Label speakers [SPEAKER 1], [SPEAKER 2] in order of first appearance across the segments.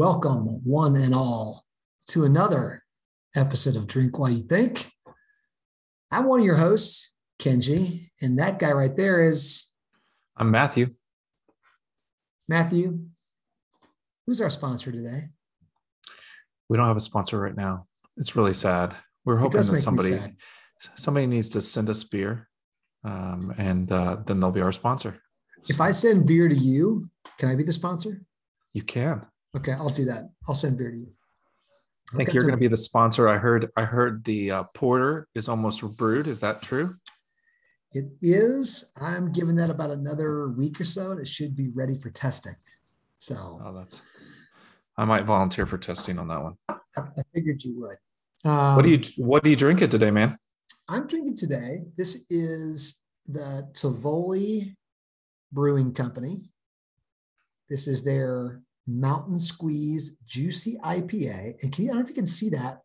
[SPEAKER 1] Welcome, one and all, to another episode of Drink While You Think. I'm one of your hosts, Kenji, and that guy right there is
[SPEAKER 2] I'm Matthew.
[SPEAKER 1] Matthew. Who's our sponsor today?
[SPEAKER 2] We don't have a sponsor right now. It's really sad. We're hoping that somebody somebody needs to send us beer, um, and uh, then they'll be our sponsor.
[SPEAKER 1] If I send beer to you, can I be the sponsor?
[SPEAKER 2] You can.
[SPEAKER 1] Okay, I'll do that. I'll send beer to you.
[SPEAKER 2] I think okay, you're so- going to be the sponsor. I heard. I heard the uh, porter is almost brewed. Is that true?
[SPEAKER 1] It is. I'm giving that about another week or so, and it should be ready for testing. So,
[SPEAKER 2] oh, that's. I might volunteer for testing on that one.
[SPEAKER 1] I, I figured you would.
[SPEAKER 2] Um, what do you What do you drink it today, man?
[SPEAKER 1] I'm drinking today. This is the Tivoli Brewing Company. This is their Mountain Squeeze Juicy IPA. And can you, I don't know if you can see that.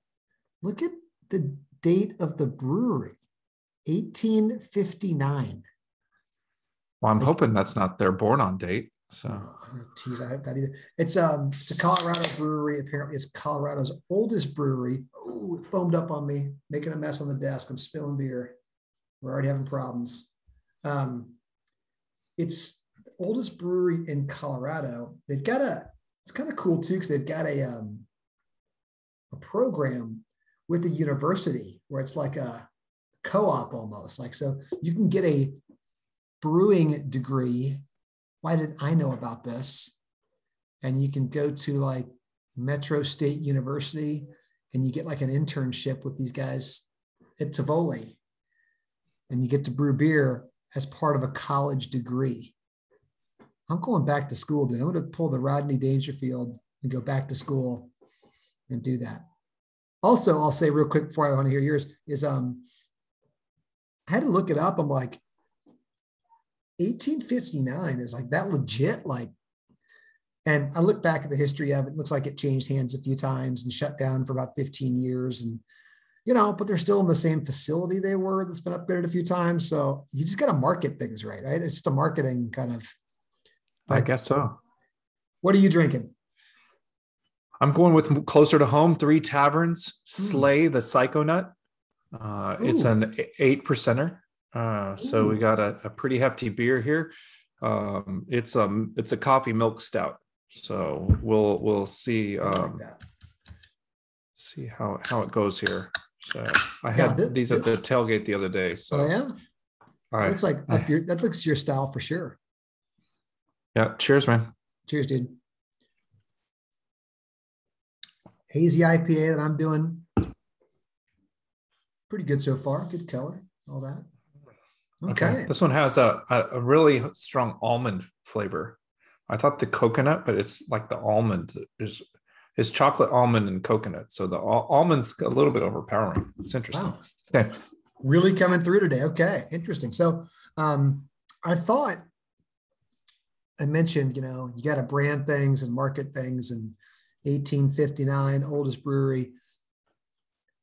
[SPEAKER 1] Look at the date of the brewery 1859.
[SPEAKER 2] Well, I'm like, hoping that's not their born on date. So,
[SPEAKER 1] geez, I hope that either. It's um, it's a Colorado brewery. Apparently, it's Colorado's oldest brewery. Oh, it foamed up on me, making a mess on the desk. I'm spilling beer. We're already having problems. Um, it's oldest brewery in Colorado. They've got a. It's kind of cool too because they've got a um, a program with the university where it's like a co-op almost. Like so, you can get a brewing degree why did I know about this? And you can go to like Metro State University and you get like an internship with these guys at Tivoli. And you get to brew beer as part of a college degree. I'm going back to school, dude. I'm going to pull the Rodney Dangerfield and go back to school and do that. Also, I'll say real quick before I want to hear yours is um, I had to look it up. I'm like, 1859 is like that legit like and i look back at the history of it, it looks like it changed hands a few times and shut down for about 15 years and you know but they're still in the same facility they were that's been upgraded a few times so you just got to market things right right it's just a marketing kind of
[SPEAKER 2] i guess so
[SPEAKER 1] what are you drinking
[SPEAKER 2] i'm going with closer to home three taverns hmm. slay the psychonut uh, it's an eight percenter uh, so we got a, a, pretty hefty beer here. Um, it's um it's a coffee milk stout. So we'll we'll see um, like see how how it goes here. So I had yeah, these at the tailgate the other day. So
[SPEAKER 1] oh, yeah. All right. Looks like up your that looks your style for sure.
[SPEAKER 2] Yeah. Cheers, man.
[SPEAKER 1] Cheers, dude. Hazy IPA that I'm doing. Pretty good so far. Good color, all that.
[SPEAKER 2] Okay. okay. This one has a, a, really strong almond flavor. I thought the coconut, but it's like the almond is is chocolate almond and coconut. So the al- almond's a little bit overpowering. It's interesting. Wow. Okay.
[SPEAKER 1] Really coming through today. Okay. Interesting. So um, I thought I mentioned, you know, you got to brand things and market things and 1859, oldest brewery.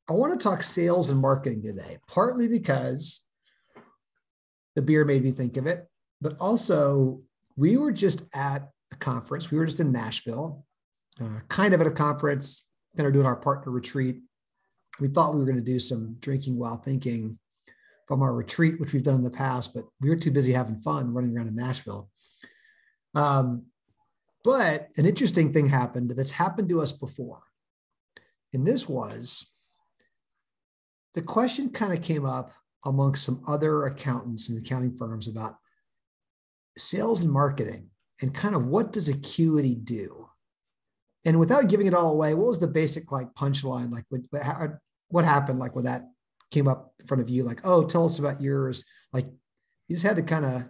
[SPEAKER 1] I want to talk sales and marketing today, partly because the beer made me think of it. But also, we were just at a conference. We were just in Nashville, uh, kind of at a conference, kind of doing our partner retreat. We thought we were going to do some drinking while thinking from our retreat, which we've done in the past, but we were too busy having fun running around in Nashville. Um, but an interesting thing happened that's happened to us before. And this was the question kind of came up amongst some other accountants and accounting firms about sales and marketing and kind of what does acuity do? And without giving it all away what was the basic like punchline? Like what, what happened like when that came up in front of you? Like oh tell us about yours. Like you just had to kind of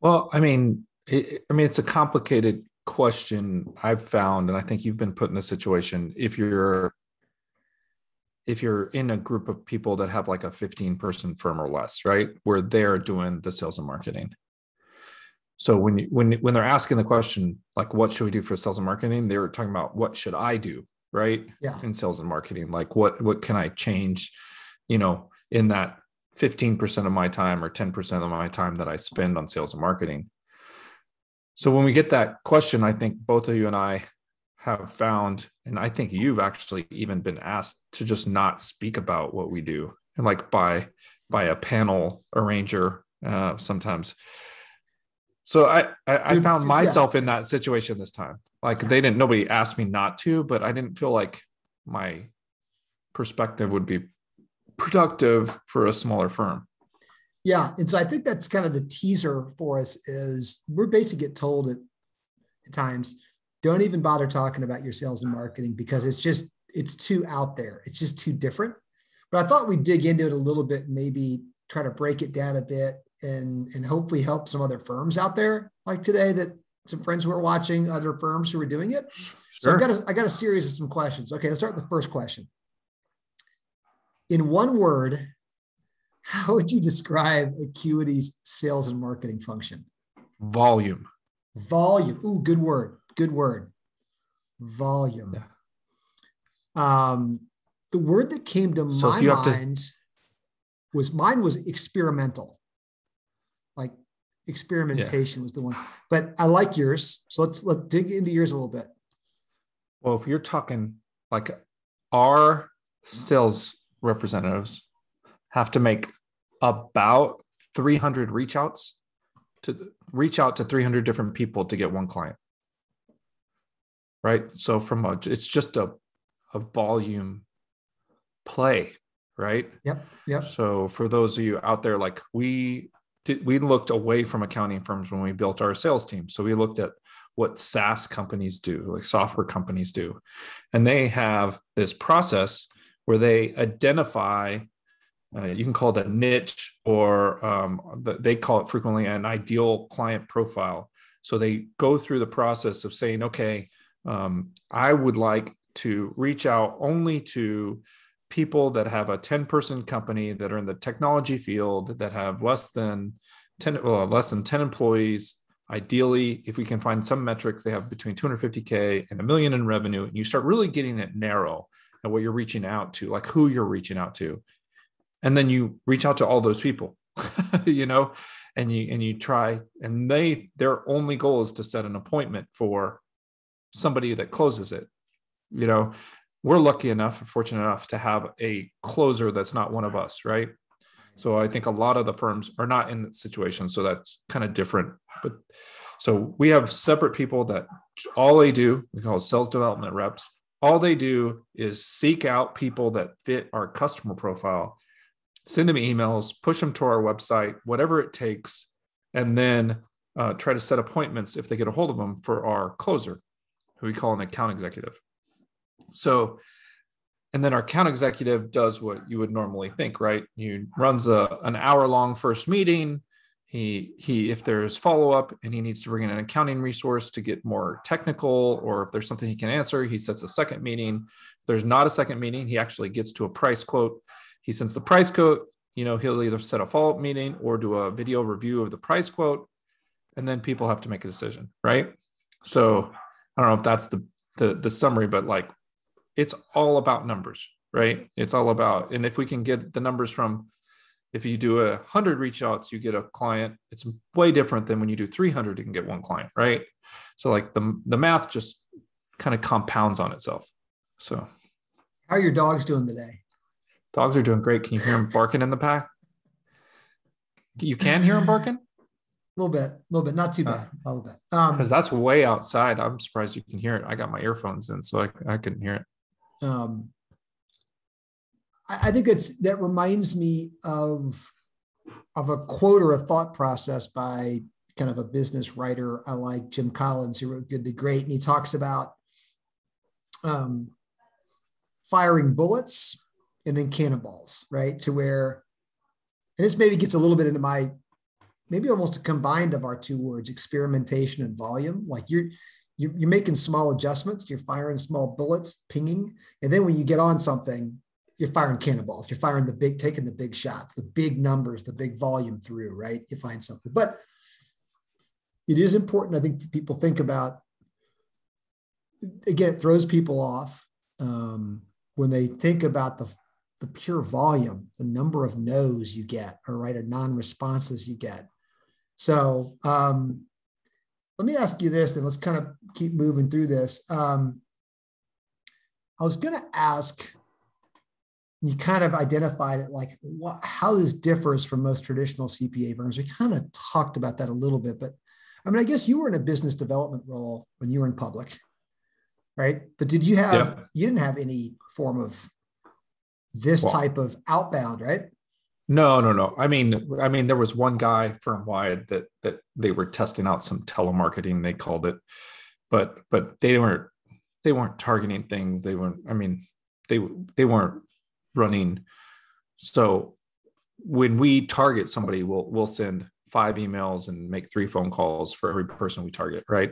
[SPEAKER 2] well i mean it, i mean it's a complicated question i've found and i think you've been put in a situation if you're if you're in a group of people that have like a 15 person firm or less, right? Where they're doing the sales and marketing. So when you, when when they're asking the question like what should we do for sales and marketing, they're talking about what should I do, right?
[SPEAKER 1] Yeah.
[SPEAKER 2] In sales and marketing, like what what can I change, you know, in that 15% of my time or 10% of my time that I spend on sales and marketing. So when we get that question, I think both of you and I have found, and I think you've actually even been asked to just not speak about what we do, and like by by a panel arranger uh, sometimes. So I I, I found myself yeah. in that situation this time. Like they didn't nobody asked me not to, but I didn't feel like my perspective would be productive for a smaller firm.
[SPEAKER 1] Yeah, and so I think that's kind of the teaser for us is we're basically get told at, at times don't even bother talking about your sales and marketing because it's just it's too out there. It's just too different. But I thought we'd dig into it a little bit, maybe try to break it down a bit and and hopefully help some other firms out there like today that some friends who are watching other firms who are doing it. Sure. So I got a, I got a series of some questions. Okay, let's start with the first question. In one word, how would you describe Acuity's sales and marketing function?
[SPEAKER 2] Volume.
[SPEAKER 1] Volume. Ooh, good word. Good word. Volume. Yeah. Um, the word that came to so my mind to... was mine was experimental. Like experimentation yeah. was the one. But I like yours. So let's let's dig into yours a little bit.
[SPEAKER 2] Well, if you're talking like our sales representatives have to make about 300 reach outs to reach out to 300 different people to get one client. Right? So from a it's just a a volume play right?
[SPEAKER 1] Yep yep.
[SPEAKER 2] So for those of you out there like we did we looked away from accounting firms when we built our sales team. So we looked at what SaaS companies do like software companies do. And they have this process where they identify uh, you can call it a niche or um, they call it frequently an ideal client profile. So they go through the process of saying okay um, i would like to reach out only to people that have a 10 person company that are in the technology field that have less than 10 well, less than 10 employees. Ideally if we can find some metric they have between 250k and a million in revenue and you start really getting it narrow and what you're reaching out to like who you're reaching out to and then you reach out to all those people you know and you and you try and they their only goal is to set an appointment for somebody that closes it you know. We're lucky enough fortunate enough to have a closer that's not one of us right? So i think a lot of the firms are not in that situation so that's kind of different but so we have separate people that all they do we call sales development reps all they do is seek out people that fit our customer profile send them emails, push them to our website, whatever it takes, and then uh, try to set appointments if they get a hold of them for our closer, who we call an account executive. So, and then our account executive does what you would normally think, right? You runs a an hour long first meeting. He he, if there's follow up and he needs to bring in an accounting resource to get more technical, or if there's something he can answer, he sets a second meeting. If there's not a second meeting, he actually gets to a price quote he sends the price quote. You know, he'll either set a follow up meeting or do a video review of the price quote, and then people have to make a decision, right? So I don't know if that's the the, the summary, but like it's all about numbers, right? It's all about, and if we can get the numbers from if you do a hundred reach outs, you get a client. It's way different than when you do 300, you can get one client, right? So like the, the math just kind of compounds on itself. So
[SPEAKER 1] how are your dogs doing today?
[SPEAKER 2] Dogs are doing great. Can you hear them barking in the pack? You can hear them barking?
[SPEAKER 1] A little bit, a little bit, not too bad, uh, a little bit.
[SPEAKER 2] Because um, that's way outside. I'm surprised you can hear it. I got my earphones in, so I, I couldn't hear it. Um,
[SPEAKER 1] I, I think that's that reminds me of of a quote or a thought process by kind of a business writer I like, Jim Collins, who wrote Good to Great, and he talks about um, firing bullets and then cannonballs, right? To where, and this maybe gets a little bit into my, maybe almost a combined of our two words, experimentation and volume. Like you're, you're, you're making small adjustments, you're firing small bullets, pinging. And then when you get on something, you're firing cannonballs, you're firing the big, taking the big shots, the big numbers, the big volume through, right? You find something. But it is important, I think, people think about, again, it throws people off um, when they think about the the pure volume, the number of no's you get, or right, or non-responses you get. So um, let me ask you this, and let's kind of keep moving through this. Um, I was going to ask, you kind of identified it like what, how this differs from most traditional CPA firms. We kind of talked about that a little bit, but I mean, I guess you were in a business development role when you were in public, right? But did you have, you didn't have any form of this well, type of outbound, right?
[SPEAKER 2] No, no, no. I mean, I mean, there was one guy firm wide that that they were testing out some telemarketing, they called it, but but they weren't they weren't targeting things. They weren't. I mean, they they weren't running. So when we target somebody, we'll we'll send five emails and make three phone calls for every person we target, right?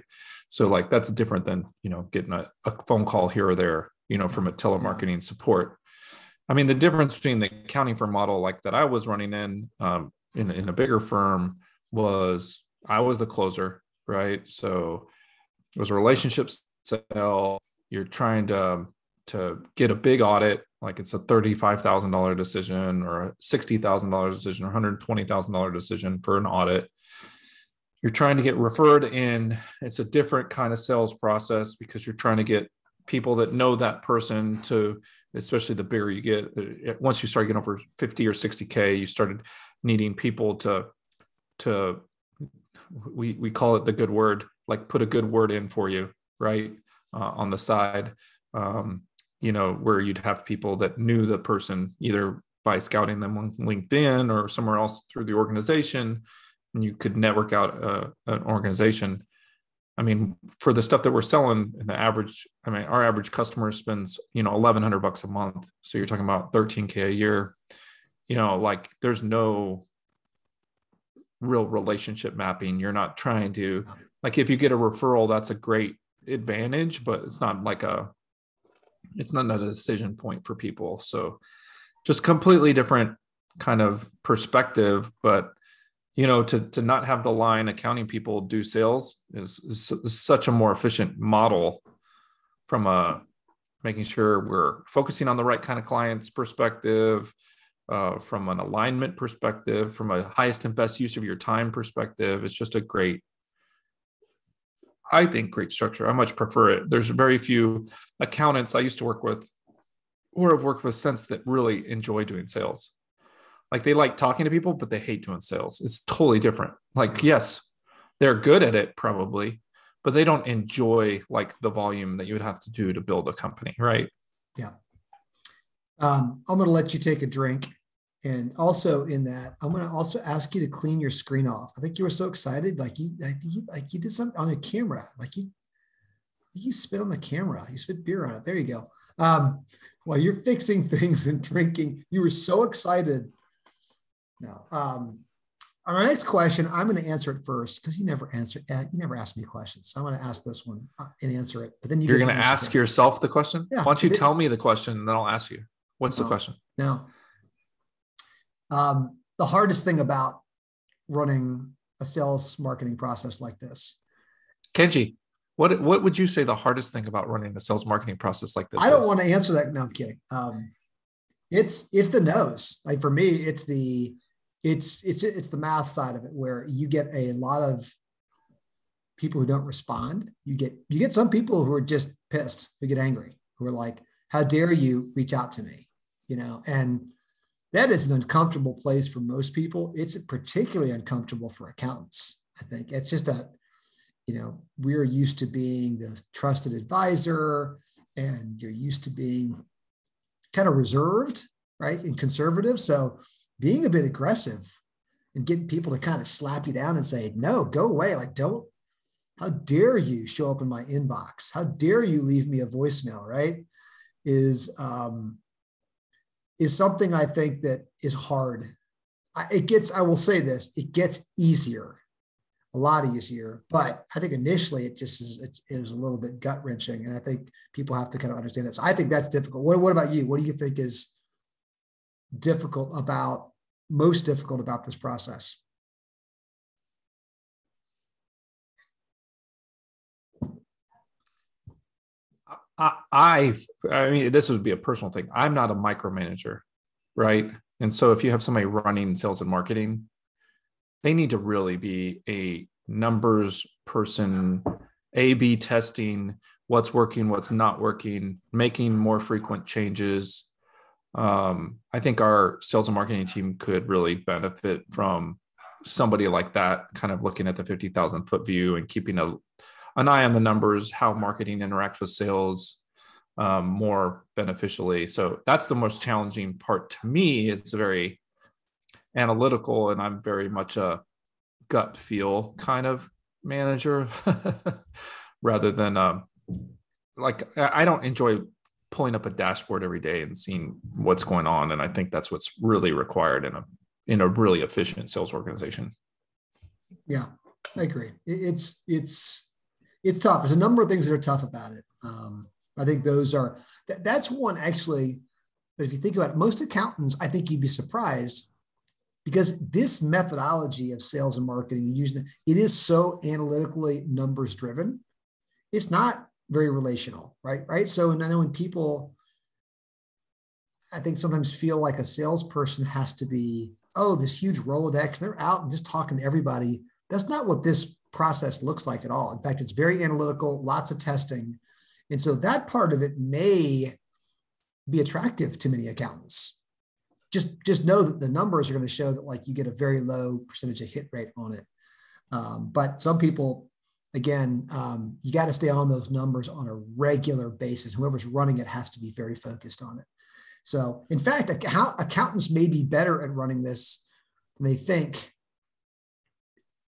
[SPEAKER 2] So like that's different than you know getting a, a phone call here or there, you know, from a telemarketing support. I mean, the difference between the accounting firm model like that I was running in um, in, in a bigger firm was I was the closer, right? So it was a relationship sale. You're trying to to get a big audit, like it's a thirty-five thousand dollar decision or a sixty thousand dollars decision or hundred twenty thousand dollar decision for an audit. You're trying to get referred in. It's a different kind of sales process because you're trying to get people that know that person to especially the bigger you get uh, once you start getting over 50 or 60k you started needing people to to we we call it the good word like put a good word in for you right? Uh, on the side um, you know where you'd have people that knew the person either by scouting them on linkedin or somewhere else through the organization. And you could network out uh, an organization I mean, for the stuff that we're selling, the average, I mean, our average customer spends, you know, eleven hundred bucks a month. So you're talking about thirteen k a year. You know, like there's no real relationship mapping. You're not trying to, like, if you get a referral, that's a great advantage, but it's not like a, it's not a decision point for people. So, just completely different kind of perspective, but you know to to not have the line accounting people do sales is, is, is such a more efficient model from a making sure we're focusing on the right kind of clients perspective uh, from an alignment perspective from a highest and best use of your time perspective. It's just a great i think great structure. I much prefer it. There's very few accountants i used to work with or have worked with since that really enjoy doing sales like they like talking to people, but they hate doing sales. It's totally different. Like, yes, they're good at it probably, but they don't enjoy like the volume that you would have to do to build a company, right?
[SPEAKER 1] Yeah. Um, I'm going to let you take a drink. And also in that, I'm going to also ask you to clean your screen off. I think you were so excited, like you, I think you, like you did something on your camera, like you, you spit on the camera, you spit beer on it. There you go. Um, while you're fixing things and drinking, you were so excited no. Um, our next question, I'm going to answer it first because you never answer. Uh, you never ask me questions, so I'm going to ask this one uh, and answer it. But then
[SPEAKER 2] you are going to ask it. yourself the question. Yeah. Why don't you tell me the question, and then I'll ask you. What's no, the question?
[SPEAKER 1] No. Um, the hardest thing about running a sales marketing process like this,
[SPEAKER 2] Kenji, what what would you say the hardest thing about running a sales marketing process like this?
[SPEAKER 1] I don't is? want to answer that. No, I'm kidding. Um, it's it's the no's. Like for me, it's the it's it's it's the math side of it where you get a lot of people who don't respond. You get you get some people who are just pissed, who get angry, who are like, "How dare you reach out to me?" You know, and that is an uncomfortable place for most people. It's particularly uncomfortable for accountants. I think it's just a, you know, we're used to being the trusted advisor, and you're used to being kind of reserved, right, and conservative. So being a bit aggressive and getting people to kind of slap you down and say, no, go away. Like, don't, how dare you show up in my inbox? How dare you leave me a voicemail, right? Is, um, is something I think that is hard. I, it gets, I will say this, it gets easier, a lot easier. But I think initially it just is, it's, it was a little bit gut wrenching. And I think people have to kind of understand that. So I think that's difficult. What, what about you? What do you think is difficult about most difficult about this process?
[SPEAKER 2] I, I, mean, this would be a personal thing. I'm not a micromanager, right? And so if you have somebody running sales and marketing, they need to really be a numbers person A B testing what's working, what's not working, making more frequent changes. Um, I think our sales and marketing team could really benefit from somebody like that, kind of looking at the 50,000 foot view and keeping a, an eye on the numbers, how marketing interacts with sales um, more beneficially. So that's the most challenging part to me. It's very analytical, and I'm very much a gut feel kind of manager rather than um, like I don't enjoy pulling up a dashboard every day and seeing what's going on. And I think that's what's really required in a in a really efficient sales organization.
[SPEAKER 1] Yeah, I agree. It's it's it's tough. There's a number of things that are tough about it. Um, I think those are that, that's one actually. But if you think about it, most accountants, I think you'd be surprised because this methodology of sales and marketing using it is so analytically numbers driven. It's not very relational, right? Right. So and I know when people, I think sometimes feel like a salesperson has to be, oh, this huge Rolodex, they're out and just talking to everybody. That's not what this process looks like at all. In fact, it's very analytical, lots of testing. And so that part of it may be attractive to many accountants. Just, just know that the numbers are going to show that like you get a very low percentage of hit rate on it. Um, but some people again, um, you got to stay on those numbers on a regular basis. Whoever's running it has to be very focused on it. So, in fact, account- accountants may be better at running this than they think.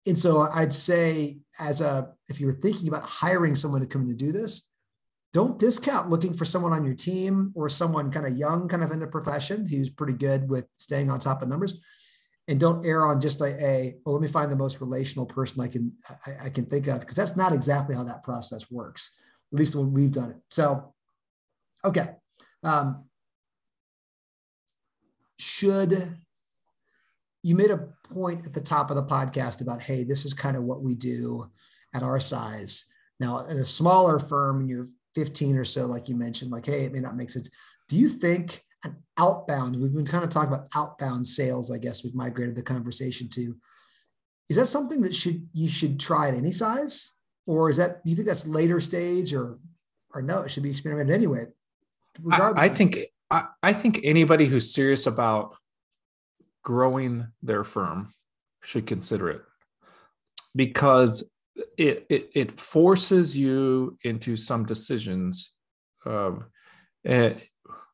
[SPEAKER 1] And so, I'd say, as a if you were thinking about hiring someone to come in to do this, don't discount looking for someone on your team or someone kind of young, kind of in the profession who's pretty good with staying on top of numbers and don't err on just a, a well let me find the most relational person i can i, I can think of because that's not exactly how that process works at least when we've done it. So okay um, should you made a point at the top of the podcast about hey this is kind of what we do at our size. Now at a smaller firm and you're 15 or so like you mentioned like hey it may not make sense. Do you think an outbound. We've been kind of talking about outbound sales, I guess we've migrated the conversation to. Is that something that should you should try at any size? Or is that do you think that's later stage or or no, it should be experimented anyway?
[SPEAKER 2] Regardless I, I think I, I think anybody who's serious about growing their firm should consider it because it, it, it forces you into some decisions um,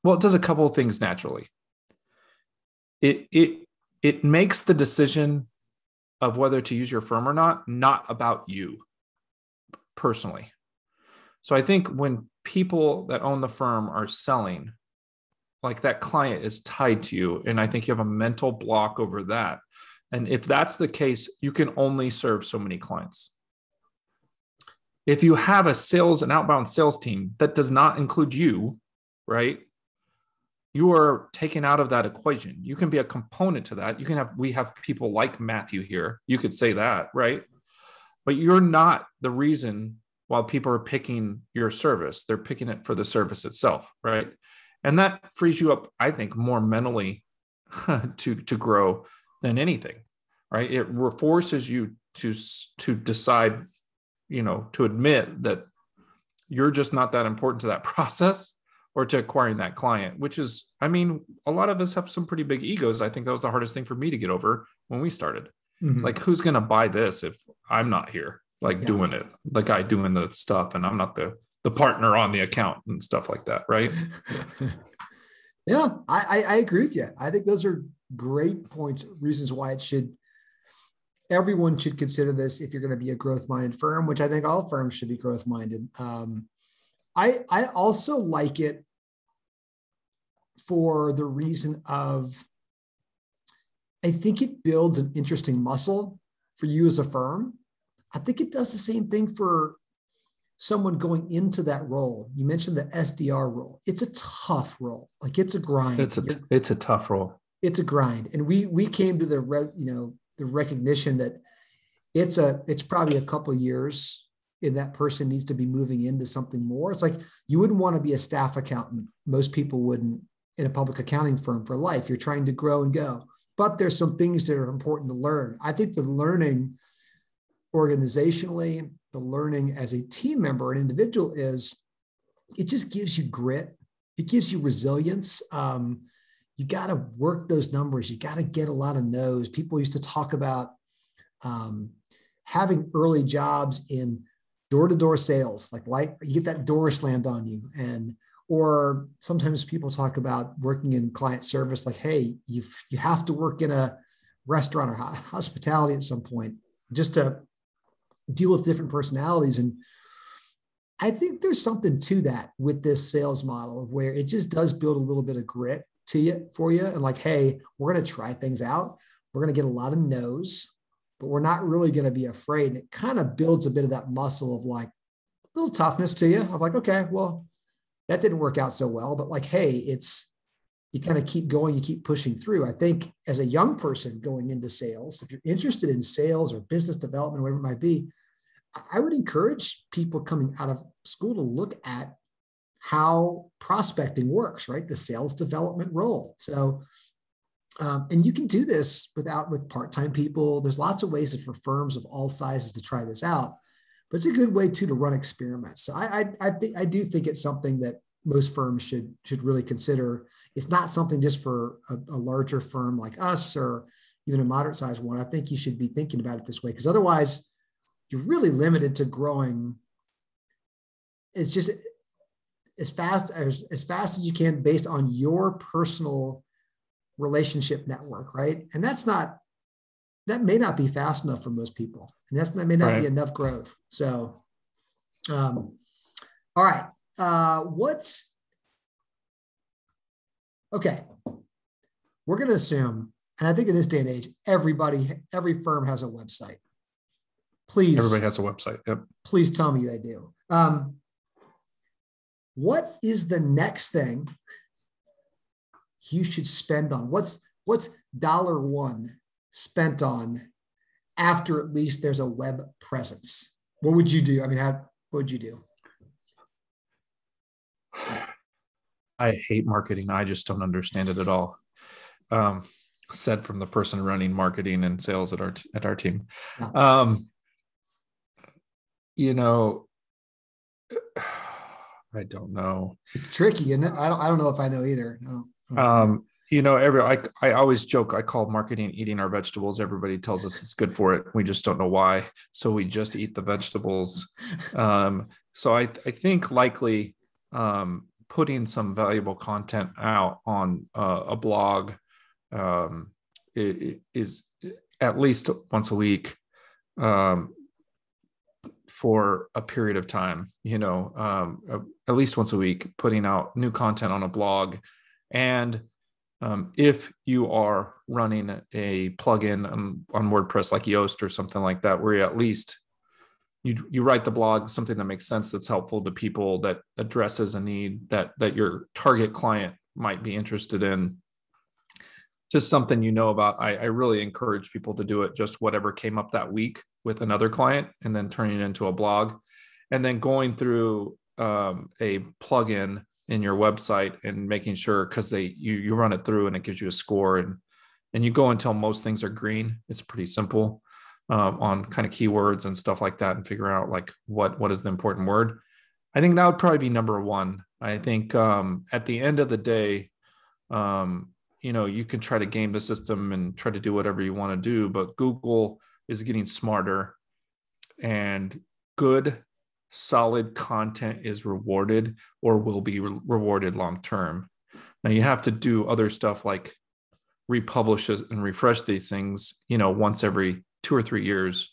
[SPEAKER 2] well, it does a couple of things naturally. It it it makes the decision of whether to use your firm or not not about you personally. So I think when people that own the firm are selling, like that client is tied to you, and I think you have a mental block over that. And if that's the case, you can only serve so many clients. If you have a sales and outbound sales team that does not include you, right? You are taken out of that equation. You can be a component to that. You can have, we have people like Matthew here. You could say that, right? But you're not the reason while people are picking your service. They're picking it for the service itself, right? And that frees you up, I think, more mentally to, to grow than anything, right? It forces you to, to decide, you know, to admit that you're just not that important to that process or to acquiring that client, which is, I mean, a lot of us have some pretty big egos. I think that was the hardest thing for me to get over when we started. Mm-hmm. Like, who's going to buy this if I'm not here, like yeah. doing it, the guy doing the stuff, and I'm not the the partner on the account and stuff like that, right?
[SPEAKER 1] yeah, I, I agree with you. I think those are great points, reasons why it should. Everyone should consider this if you're going to be a growth minded firm, which I think all firms should be growth minded. Um, I I also like it for the reason of I think it builds an interesting muscle for you as a firm. I think it does the same thing for someone going into that role. You mentioned the SDR role. It's a tough role. Like it's a grind.
[SPEAKER 2] It's a it's a tough role.
[SPEAKER 1] It's a grind. And we we came to the re, you know the recognition that it's a it's probably a couple years and that person needs to be moving into something more. It's like you wouldn't want to be a staff accountant. Most people wouldn't in a public accounting firm for life. You're trying to grow and go. But there's some things that are important to learn. I think the learning organizationally, the learning as a team member, an individual is it just gives you grit. It gives you resilience. Um, you got to work those numbers. You got to get a lot of no's. People used to talk about um, having early jobs in door-to-door sales, like like you get that door slammed on you, and or sometimes people talk about working in client service, like, hey, you you have to work in a restaurant or hospitality at some point just to deal with different personalities and I think there's something to that with this sales model of where it just does build a little bit of grit to you for you. And like, hey, we're going to try things out. We're going to get a lot of no's, but we're not really going to be afraid. And it kind of builds a bit of that muscle of like a little toughness to you of like, okay, well, that didn't work out so well, but like, hey, it's, you kind of keep going, you keep pushing through. I think as a young person going into sales, if you're interested in sales or business development, whatever it might be, I would encourage people coming out of school to look at how prospecting works, right? The sales development role. So, um, and you can do this without with part-time people. There's lots of ways for firms of all sizes to try this out, but it's a good way too to run experiments. So I, I, I think I do think it's something that most firms should should really consider. It's not something just for a, a larger firm like us or even a moderate sized one. I think you should be thinking about it this way because otherwise you're really limited to growing It's just as fast as as fast as you can based on your personal relationship network right and that's not that may not be fast enough for most people and that's that may not right. be enough growth so um all right uh what's okay we're going to assume and i think in this day and age everybody every firm has a website Please.
[SPEAKER 2] Everybody has a website. Yep.
[SPEAKER 1] Please tell me they do. Um, what is the next thing you should spend on? What's what's dollar one spent on after at least there's a web presence? What would you do? I mean, how, what would you do?
[SPEAKER 2] I hate marketing. I just don't understand it at all. Um, said from the person running marketing and sales at our t- at our team. Um, you know, I don't know.
[SPEAKER 1] It's tricky, and I don't. I don't know if I know either. No.
[SPEAKER 2] Um, you know, every I I always joke. I call marketing eating our vegetables. Everybody tells us it's good for it. We just don't know why. So we just eat the vegetables. Um, so I I think likely um, putting some valuable content out on uh, a blog um, is at least once a week um, for a period of time, you know, um, at least once a week, putting out new content on a blog. And um, if you are running a plugin on, on WordPress like Yoast or something like that, where you at least you you write the blog something that makes sense that's helpful to people that addresses a need that that your target client might be interested in just something you know about I, I really encourage people to do it just whatever came up that week with another client and then turning it into a blog. And then going through um, a plugin in your website and making sure because they you you run it through and it gives you a score and and you go until most things are green. It's pretty simple um, on kind of keywords and stuff like that and figure out like what what is the important word. I think that would probably be number one. I think um, at the end of the day um, you know you can try to game the system and try to do whatever you want to do but google is getting smarter and good solid content is rewarded or will be re- rewarded long term. Now you have to do other stuff like republish and refresh these things you know once every two or three years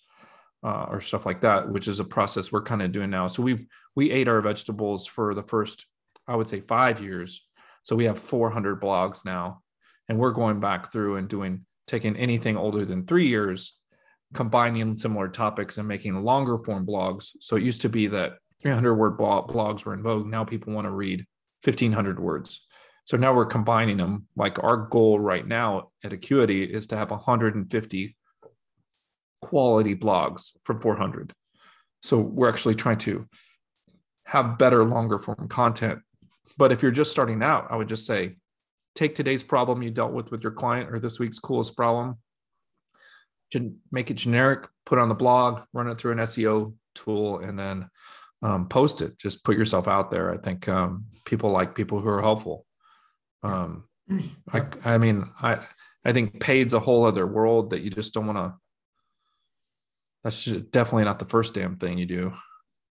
[SPEAKER 2] uh, or stuff like that which is a process we're kind of doing now. So we we ate our vegetables for the first i would say five years. So we have 400 blogs now and we're going back through and doing taking anything older than three years combining similar topics and making longer form blogs. So it used to be that 300 word blogs were in vogue. Now people want to read 1500 words. So now we're combining them. Like our goal right now at Acuity is to have 150 quality blogs from 400. So we're actually trying to have better, longer form content. But if you're just starting out, I would just say take today's problem you dealt with with your client or this week's coolest problem make it generic, put it on the blog, run it through an SEO tool, and then um, post it. Just put yourself out there. I think um, people like people who are helpful. Um, I, I mean, I I think paid's a whole other world that you just don't want to. That's definitely not the first damn thing you do,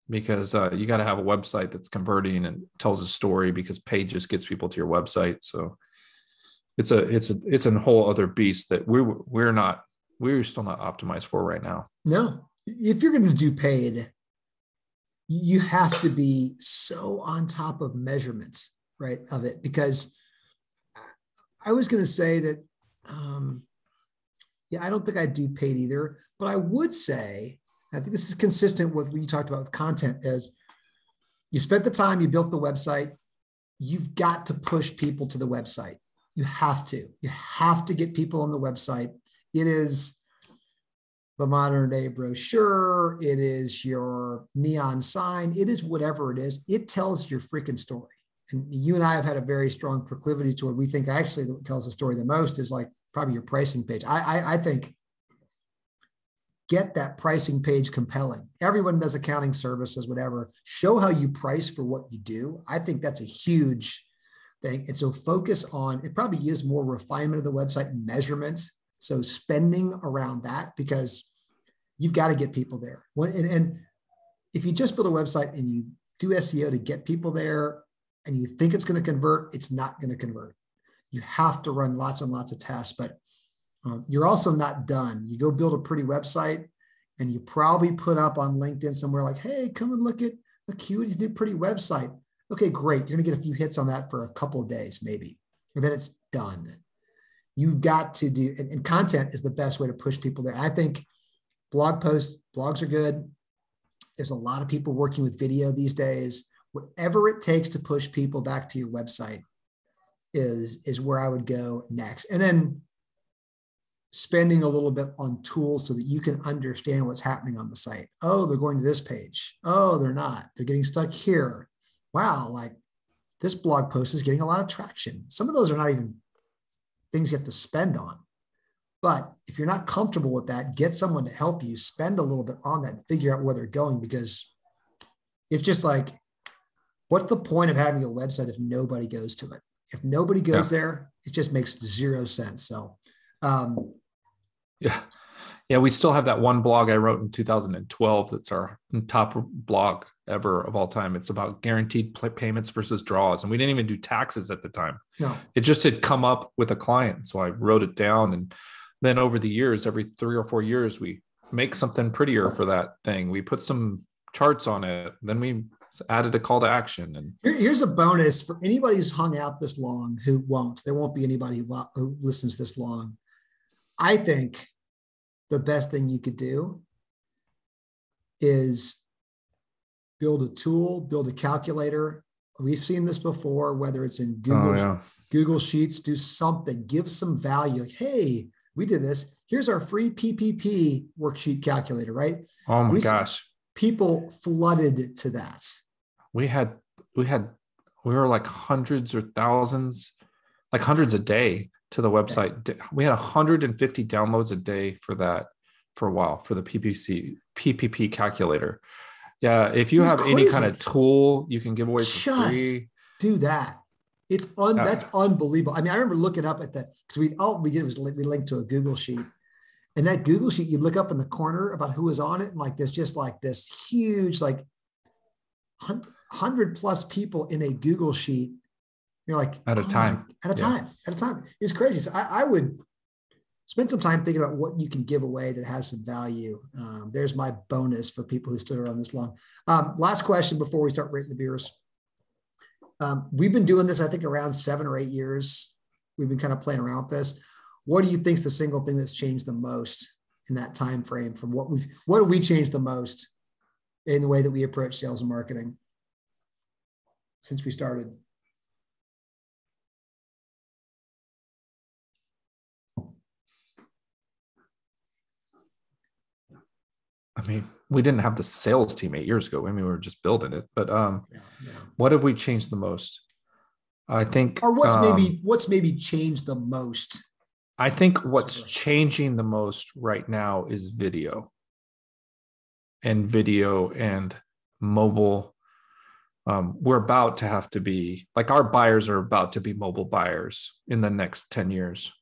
[SPEAKER 2] because uh, you got to have a website that's converting and tells a story. Because paid just gets people to your website, so it's a it's a it's a whole other beast that we're we're not we're still not optimized for right now.
[SPEAKER 1] No, if you're going to do paid, you have to be so on top of measurements, right, of it. Because I was going to say that, um, yeah, I don't think I do paid either, but I would say, I think this is consistent with what you talked about with content is you spent the time, you built the website, you've got to push people to the website. You have to. You have to get people on the website. It is the modern day brochure, it is your neon sign, it is whatever it is. It tells your freaking story. And you and I have had a very strong proclivity to it. We think actually that tells the story the most is like probably your pricing page. I, I, I think get that pricing page compelling. Everyone does accounting services, whatever. Show how you price for what you do. I think that's a huge thing. And so focus on it, probably use more refinement of the website measurements so spending around that because you've got to get people there. And, and if you just build a website and you do SEO to get people there and you think it's going to convert, it's not going to convert. You have to run lots and lots of tests, but um, you're also not done. You go build a pretty website and you probably put up on LinkedIn somewhere like, hey, come and look at Acuity's new pretty website. Okay, great. You're going to get a few hits on that for a couple of days, maybe, and then it's done you've got to do and, and, content is the best way to push people there. I think blog posts blogs are good. There's a lot of people working with video these days. Whatever it takes to push people back to your website is is where i would go next. And then spending a little bit on tools so that you can understand what's happening on the site. Oh they're going to this page. Oh they're not. They're getting stuck here. Wow like this blog post is getting a lot of traction. Some of those are not even things you have to spend on. But if you're not comfortable with that, get someone to help you spend a little bit on that and figure out where they're going because it's just like, what's the point of having a website if nobody goes to it? If nobody goes yeah. there, it just makes zero sense. So, um,
[SPEAKER 2] yeah. Yeah, we still have that one blog I wrote in 2012 that's our top blog ever of all time. It's about guaranteed payments versus draws. And we didn't even do taxes at the time.
[SPEAKER 1] No.
[SPEAKER 2] It just had come up with a client. So I wrote it down. And then over the years, every three or four years, we make something prettier for that thing. We put some charts on it. Then we added a call to action. And
[SPEAKER 1] here's a bonus for anybody who's hung out this long who won't. There won't be anybody who, who listens this long. I think the best thing you could do is build a tool, build a calculator. We've seen this before, whether it's in oh, Google, oh, yeah. Google Sheets, do something, give some value. Hey, we did this. Here's our free PPP worksheet calculator, right?
[SPEAKER 2] Oh my we gosh.
[SPEAKER 1] People flooded to that.
[SPEAKER 2] We had, we had, we were like hundreds or thousands, like hundreds a day to the website. Okay. We had 150 downloads a day for that for a while for the PPC PPP calculator. Yeah, if you have crazy. any kind of tool you can give away for Just free,
[SPEAKER 1] do that. It's un, uh, that's unbelievable. I mean, I remember looking up at that because we all we did was we linked to a Google sheet, and that Google sheet you look up in the corner about who was on it, and like there's just like this huge like hundred plus people in a Google sheet. You're like
[SPEAKER 2] at a oh time,
[SPEAKER 1] my, at a yeah. time, at a time. It's crazy. So I, I would spend some time thinking about what you can give away that has some value. Um, there's my bonus for people who stood around this long. Um, last question before we start rating the beers. Um, we've been doing this, I think, around seven or eight years. We've been kind of playing around with this. What do you think is the single thing that's changed the most in that time frame from what we've what have we changed the most in the way that we approach sales and marketing since we started?
[SPEAKER 2] I mean, we didn't have the sales team eight years ago. I mean, we were just building it. But um, yeah, yeah. what have we changed the most? I think,
[SPEAKER 1] or what's um, maybe what's maybe changed the most.
[SPEAKER 2] I think what's changing the most right now is video. and video and mobile. Um, we're about to have to be like our buyers are about to be mobile buyers in the next 10 years,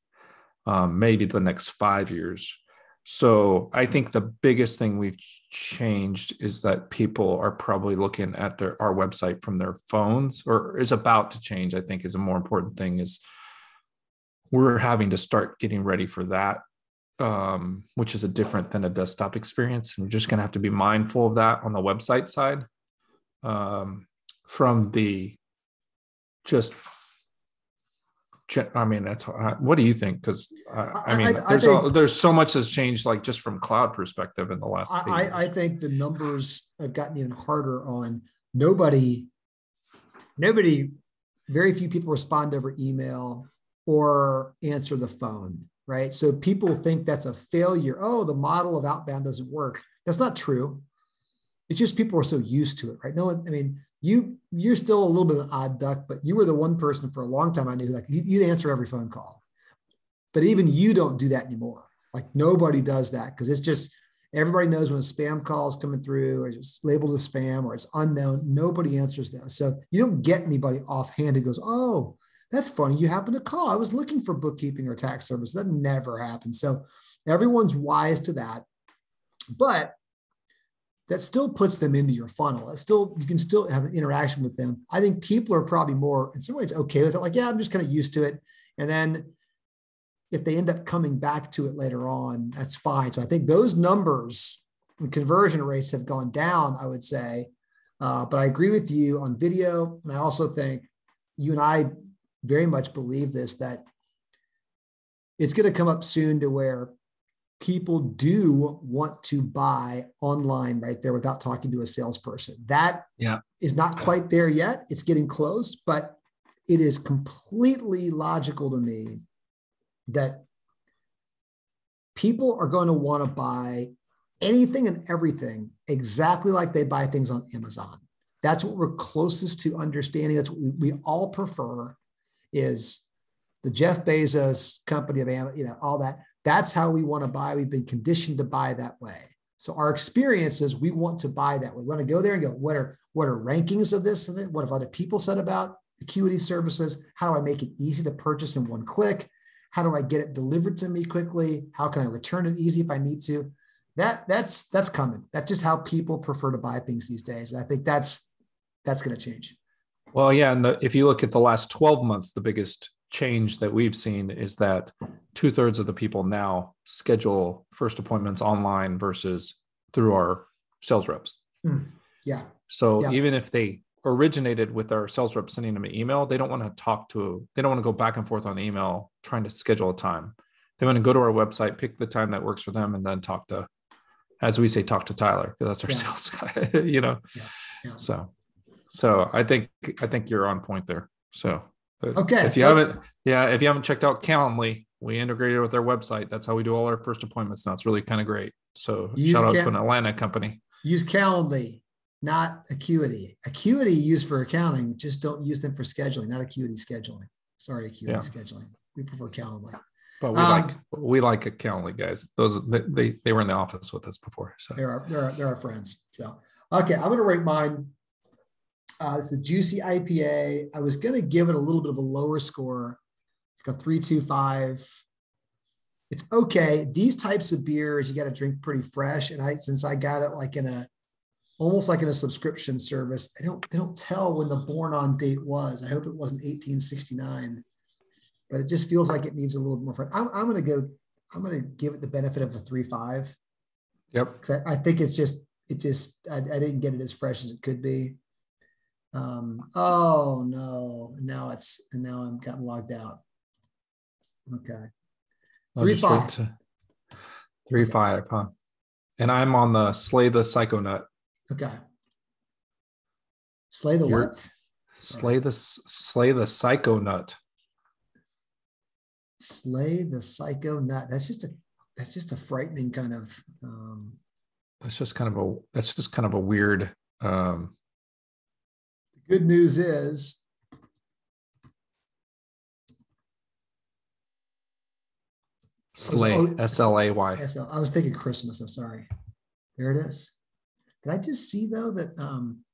[SPEAKER 2] um, maybe the next five years. So I think the biggest thing we've changed is that people are probably looking at their our website from their phones or is about to change. I think is a more important thing is we're having to start getting ready for that um, which is a different than a desktop experience. And we're just going to have to be mindful of that on the website side. Um, from the just, I mean, that's uh, what do you think? Because uh, I mean, I, I, there's think, there's so much has changed, like just from cloud perspective in the last.
[SPEAKER 1] I, I think the numbers have gotten even harder on nobody. Nobody, very few people respond over email or answer the phone right? So people think that's a failure. Oh, the model of outbound doesn't work. That's not true. It's just people are so used to it, right? No I mean, you you're still a little bit of an odd duck, but you were the one person for a long time I knew like you'd answer every phone call. But even you don't do that anymore. Like nobody does that because it's just everybody knows when a spam call is coming through or it's labeled as spam or it's unknown. Nobody answers that. So you don't get anybody offhand who goes, oh, that's funny. You happen to call. I was looking for bookkeeping or tax service. That never happens. So everyone's wise to that. But that still puts them into your funnel. That still, you can still have an interaction with them. I think people are probably more, in some ways, okay with it. Like, yeah, I'm just kind of used to it. And then if they end up coming back to it later on, that's fine. So I think those numbers and conversion rates have gone down, I would say. Uh, but I agree with you on video. And I also think you and I very much believe this that it's going to come up soon to where people do want to buy online right there without talking to a salesperson. That
[SPEAKER 2] yeah.
[SPEAKER 1] is not quite there yet. It's getting close, but it is completely logical to me that people are going to want to buy anything and everything exactly like they buy things on Amazon. That's what we're closest to understanding. That's what we, we all prefer is the Jeff Bezos company of Amazon, you know all that. That's how we want to buy. We've been conditioned to buy that way. So our experience is we want to buy that. We want to go there and go, what are what are rankings of this? And what have other people said about Acuity services? How do I make it easy to purchase in one click? How do I get it delivered to me quickly? How can I return it easy if I need to? That that's that's coming. That's just how people prefer to buy things these days. And I think that's that's going to change.
[SPEAKER 2] Well, yeah, and the, if you look at the last 12 months, the biggest change that we've seen is that two thirds of the people now schedule first appointments online versus through our sales reps.
[SPEAKER 1] Mm, yeah.
[SPEAKER 2] So
[SPEAKER 1] yeah.
[SPEAKER 2] even if they originated with our sales rep sending them an email, they don't want to talk to, they don't want to go back and forth on email trying to schedule a time. They want to go to our website, pick the time that works for them, and then talk to, as we say, talk to Tyler because that's our yeah. sales guy, you know. Yeah. So so I think I think you're on point there. So
[SPEAKER 1] okay,
[SPEAKER 2] if you haven't, yeah, if you haven't checked out Calendly, we integrated with their website. That's how we do all our first appointments now. It's really kind of great. So use shout out Cal- to an Atlanta company.
[SPEAKER 1] Use Calendly, not Acuity. Acuity used for accounting. Just don't use them for scheduling. Not Acuity scheduling. Sorry, Acuity yeah. scheduling. We prefer Calendly.
[SPEAKER 2] But we um, like we like a Calendly guys. Those they they were in the office with us before. So
[SPEAKER 1] they're our, they're our, they're our friends. So okay, I'm gonna rate mine uh, it's a juicy IPA. I was going to give it a little bit of a lower score. It's got 325. It's okay. These types of beers, you got to drink pretty fresh. And I, since I got it like in a, almost like in a subscription service, they don't, they don't tell when the born on date was. I hope it wasn't 1869, but it just feels like it needs a little more fresh. I'm, I'm going to go, I'm going to give it the benefit of a three, five.
[SPEAKER 2] Yep.
[SPEAKER 1] I, I, think it's just, it just, I, I didn't get it as fresh as it could be. Um, oh no, now it's and now I'm gotten logged out. Okay. Three five.
[SPEAKER 2] Three five, huh? And I'm on the Slay the Psychonut.
[SPEAKER 1] Okay. Slay the You're, what?
[SPEAKER 2] Slay the Slay the Psychonut.
[SPEAKER 1] Slay the Psychonut. That's just a that's just a frightening kind of um
[SPEAKER 2] that's just kind of a that's just kind of a weird um
[SPEAKER 1] good news is
[SPEAKER 2] Slay, S L A Y.
[SPEAKER 1] I was thinking Christmas. I'm sorry. There it is. Did I just see though that um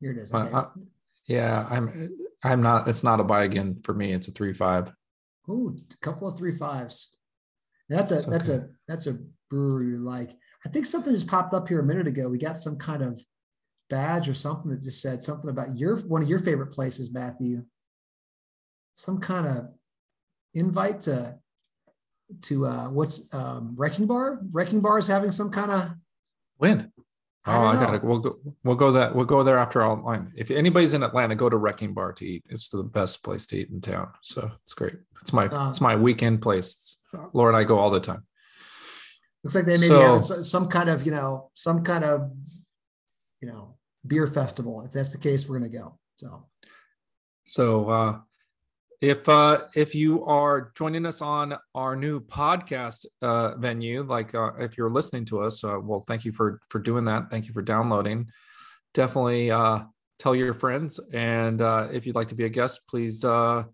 [SPEAKER 1] here it is. Okay.
[SPEAKER 2] uh, yeah, I'm I'm not it's not a buy again for me. It's a three five.
[SPEAKER 1] Ooh, a couple of three fives. That's a that's a that's a brewery like. I think something just popped up here a minute ago. We got some kind of badge or something that just said something about your one of your favorite places, Matthew. Some kind of invite to to uh what's um Wrecking Bar? Wrecking Bar is having some kind of
[SPEAKER 2] Win. Oh,
[SPEAKER 1] I
[SPEAKER 2] I, got
[SPEAKER 1] it.
[SPEAKER 2] We'll go. We'll go that. We'll go there after all mine. If anybody's in Atlanta, go to Wrecking Bar to eat. It's the best place to eat in town. So it's great. It's my.
[SPEAKER 1] Uh,
[SPEAKER 2] it's my weekend place. Laura and I go all the time.
[SPEAKER 1] looks like they may be
[SPEAKER 2] So-
[SPEAKER 1] so- some kind of, you know, some kind of you know beer festival. If that's the case, we're gonna go. So
[SPEAKER 2] So uh, if uh, if you are joining us on our new podcast uh, venue, like uh, if you're listening to us, uh, well, thank you for for doing that. Thank you for downloading. Definitely uh, tell your friends, and uh, if you'd like to be a guest, please uh,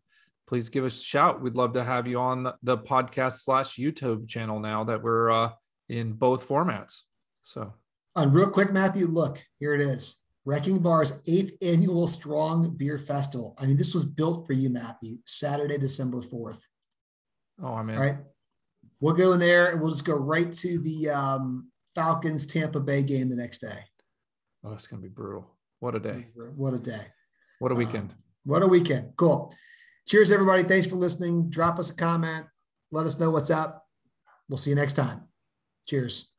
[SPEAKER 2] please give us a shout. We'd love to have you on the- the podcast slash YouTube channel now that we're uh, in both formats. So
[SPEAKER 1] And real quick, Matthew, look, here it is. Wrecking Bar's eighth annual Strong Beer Festival. I mean, this was built for you, Matthew, Saturday, December 4th.
[SPEAKER 2] oh, I'm in.
[SPEAKER 1] All right. We'll go in there and we'll just go right to the um, Falcons Tampa Bay game the next day.
[SPEAKER 2] Oh, it's gonna be brutal. What a day.
[SPEAKER 1] What a day.
[SPEAKER 2] What a weekend.
[SPEAKER 1] What a weekend. Cool. Cheers, everybody. Thanks for listening. Drop us a comment. Let us know what's up. We'll see you next time. Cheers.